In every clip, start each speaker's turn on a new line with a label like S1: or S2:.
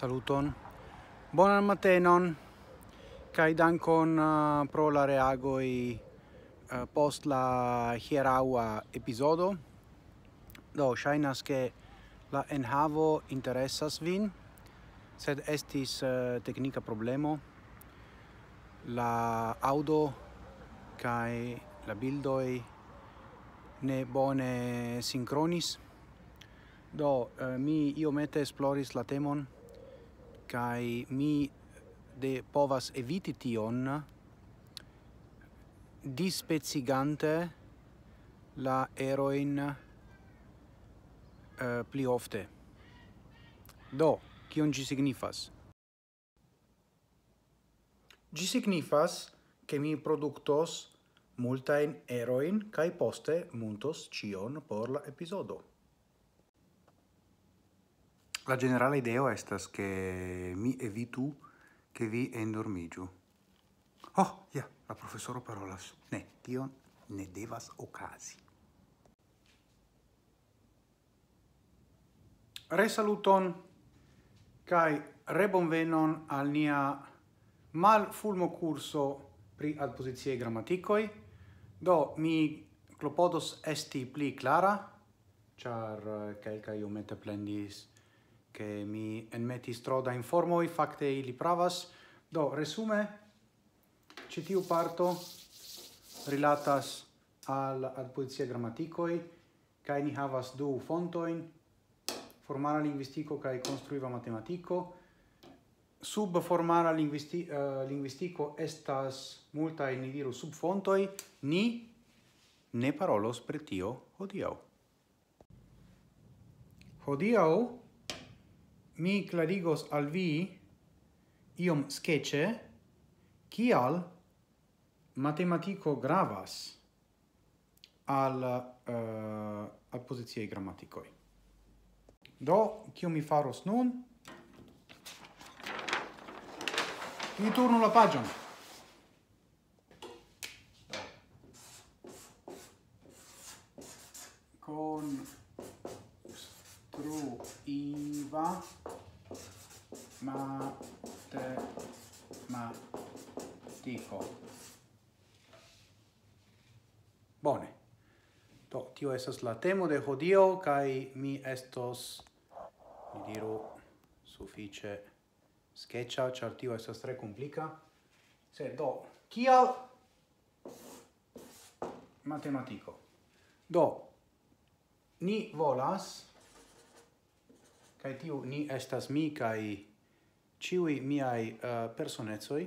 S1: saluton. Bonan matenon, Kai dankon uh, pro la reagoi uh, post la hieraua episodo. Do, shainas ke la enhavo interessas vin, sed estis uh, technica problemo. La audo kai la bildoi ne bone sincronis. Do, uh, mi iomete esploris la temon, kai mi de povas eviti tion dispezigante la eroin uh, pli ofte. Do, kion gi signifas? Gi signifas che mi productos multain eroin kai poste muntos cion por la episodo. La generala ideo estas che mi evitu che vi endormigiu. Oh, ja, yeah, la professoro parolas. Ne, tion ne devas ocasi. Resaluton kai rebonvenon al nia mal fulmo curso pri adposiziei grammaticoi. Do, mi clopodos esti pli clara, char eh, uh, quelca iomete plendis che mi enmetis tro da informoi, facte ili pravas. Do, resume, citiu parto rilatas al, al poesia grammaticoi, cae ni havas du fontoin, formala linguistico cae construiva matematico. Sub formala linguisti, uh, eh, linguistico estas multa in diru, subfontoi, ni ne parolos pretio hodiau. Hodiau mi clarigos al vi iom sketche kial matematico gravas al uh, al pozitiei grammaticoi. Do, kio mi faros nun? Mi turno la pagion. Bone. Do, tio esas la temo de hodio, kai mi estos, mi diru, suffice sketcha, char tio esas tre complica. Se, do, kial matematico? Do, ni volas, kai tiu ni estas mi, kai ciui miai uh, eh, personezoi,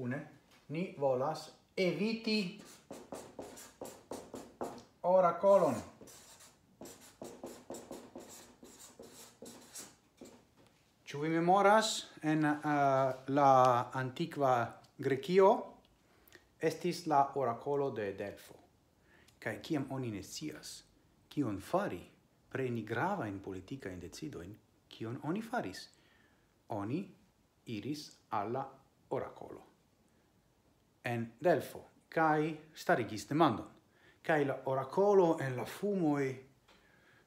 S1: une, ni volas eviti oracolon. Ĉu vi memoras en uh, la antikva Grekio estis la orakolo de Delfo. Kaj kiam oni ne scias kion fari, preni grava in politika in decidojn, kion oni faris. Oni iris alla orakolo en Delfo, kai starigis demandon. kai la oracolo en la fumoi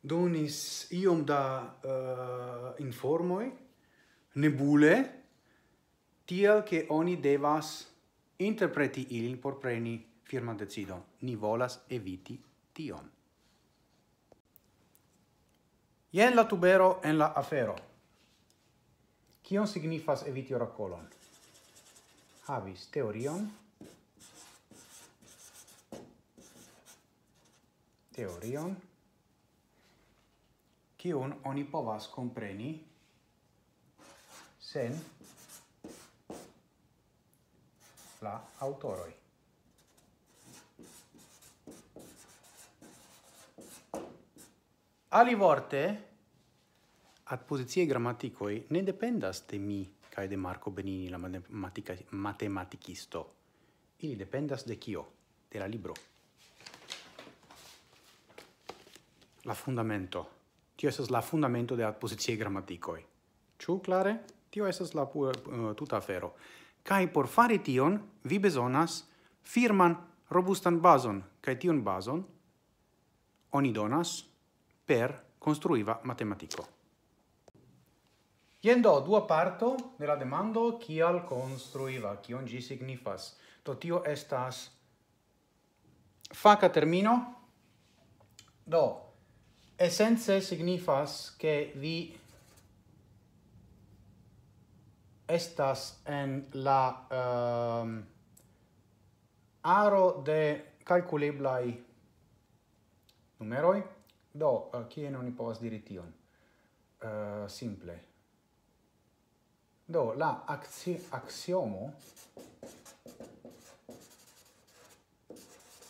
S1: donis iom da uh, informoi, nebule, tiel che oni devas interpreti ilin por preni firma decidon. Ni volas eviti tion. Jen la tubero en la afero. Kion signifas eviti oracolon? Havis teorion, teorion, kiun oni povas compreni sen la autoroi. Ali vorte, ad pozizie grammaticoi ne dependas de mi cae de Marco Benini, la matematica, matematicisto. Ili dependas de kio? de la libro. la fundamento. Tio esas la fundamento de adpozicie grammaticoi. Ciu klare? Tio esas la uh, tuta afero. Kai por fari tion, vi bezonas firman robustan bazon, kai tion bazon oni donas per construiva matematico. Yendo a dua parto de la demando kial construiva, kion gi signifas. Do tio estas faca termino. Do, essence signifas che vi estas en la um, aro de calculeblai numeroi. Do eh, uh, kie non povas diri tion? Uh, simple. Do la axi axiomo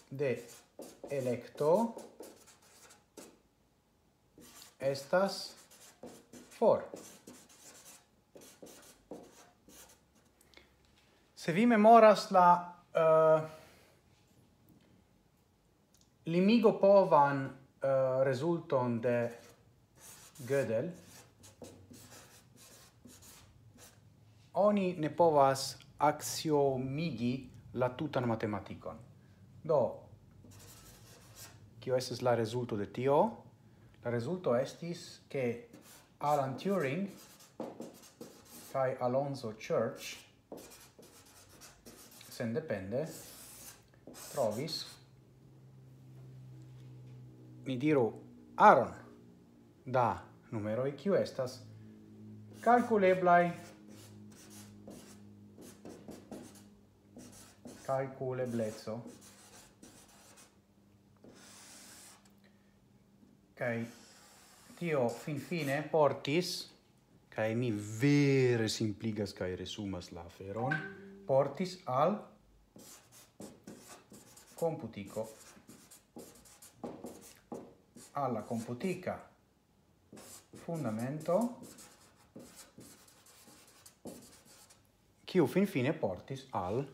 S1: de electo estas for. Se vi memoras la uh, limigo povan eh, uh, resulton de Gödel, oni ne povas axiomigi la tutan matematikon. Do, kio estes la resulto de tio? La resulto estis che Alan Turing kai Alonso Church sen depende trovis ni diru aron da numeroi kiu estas calculeblai calculeblezzo. Kai tio fin fine portis? Kai mi vere simpligas kai resumas la feron portis al computico. Alla computica. Fundamento. Kiu fin fine portis al?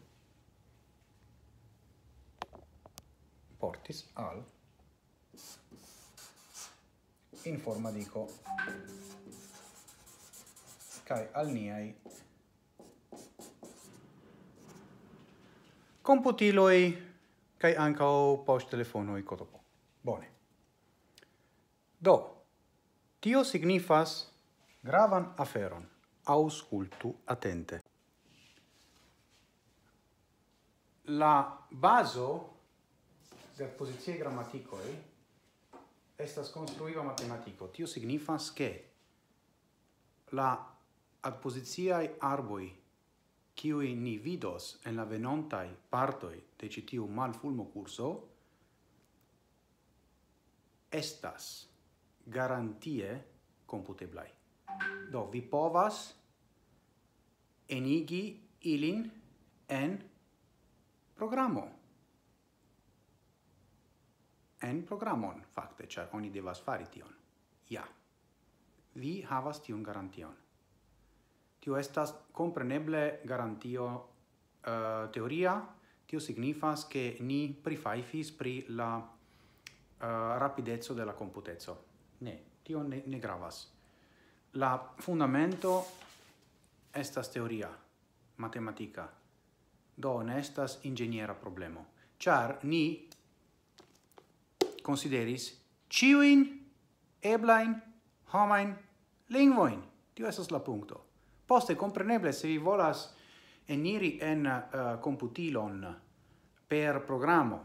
S1: Portis al in forma dico. Kai al niai. Computiloi kai ankaŭ poŝtelefonoj kotopo bone. Do tio signifas gravan aferon. Auscultu attente la baso de posizione grammaticoi estas construiva matematico. Tio signifas che la adpoziciae arboi kiui ni vidos en la venontai partoi de citiu malfulmo curso, estas garantie computeblai. Do, vi povas enigi ilin en programo en programon, fakte, ĉar oni devas fari tion. Ja. Vi havas tiun garantion. Tio estas kompreneble garantio uh, teoria, tio signifas che ni prifaifis pri la eh, uh, rapidezzo de la computezzo. Ne, tio ne, ne gravas. La fundamento estas teoria, matematica, do ne estas ingeniera problemo. Char ni consideris ciuin eblain homain lingvoin. Tio esas la puncto. Poste, compreneble, se vi volas eniri en uh, computilon per programo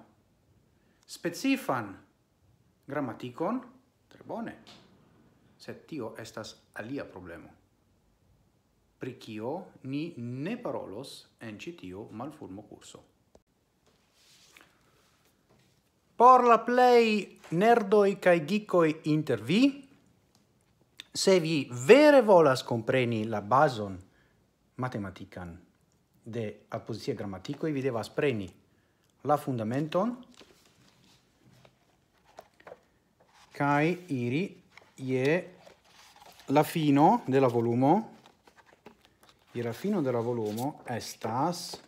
S1: specifan grammaticon, tre bone, sed tio estas alia problemo. Pri cio ni ne parolos en citio malfurmo curso. Por la play nerdoi kai geekoi inter vi, se vi vere volas compreni la bason matematican de appositia grammaticoi, vi devas preni la fundamenton kai iri ie la fino della volumo il raffino della volumo estas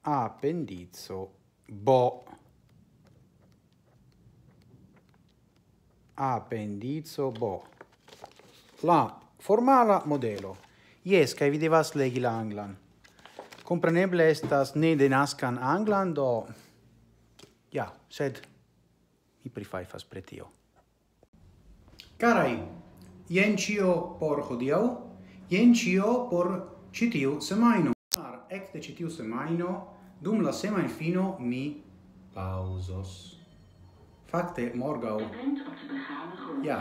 S1: appendizo bo appendizo bo. La formala modelo. Yes, kai vi devas legi la anglan. Compreneble estas ne denaskan anglan, do... Ja, sed mi prefai fas pretio. Carai, jen cio por hodiau, jen cio por citiu semaino. Ecte citiu semaino, dum la semain fino mi pausos. Fakte morgau Ja,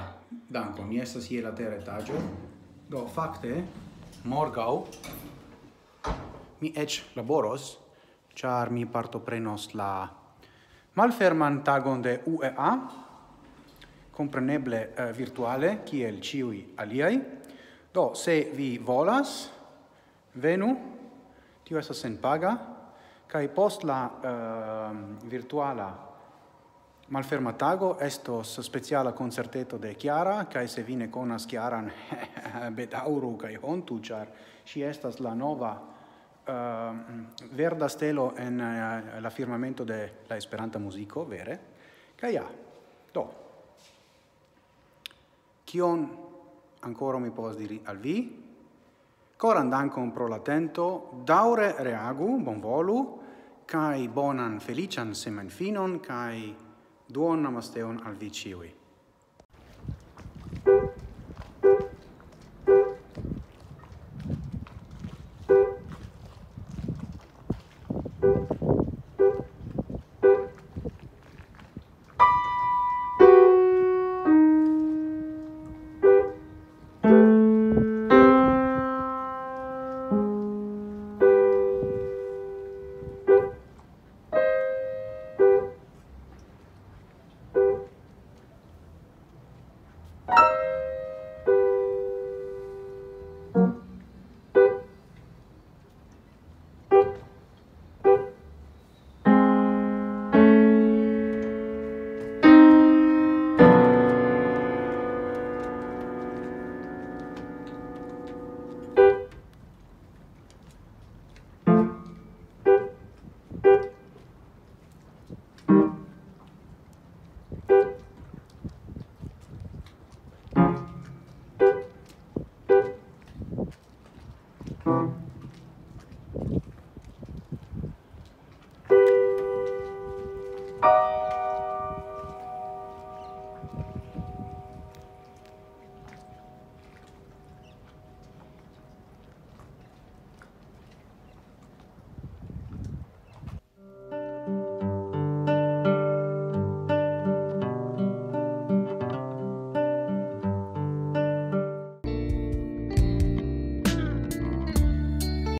S1: danko, mi estas je la tera etaĝo. Do fakte morgau mi eĉ laboros ĉar mi partoprenos la malferman tagon de UEA compreneble uh, eh, virtuale kiel ciui aliai. Do, se vi volas, venu, tio estas sen paga, kai post la uh, virtuala Malferma tago estos speciala concerteto de Chiara, kai se vine conas Chiaran bedauru kai hontu, char si estas la nova uh, verda stelo en uh, la firmamento de la Esperanta Musico, vere? Kai ja, do. Kion ancora mi povas diri al vi? Coran dankon pro l'atento, daure reagu, bonvolu, kai bonan felician semenfinon, kai Duo namasteon al viciui.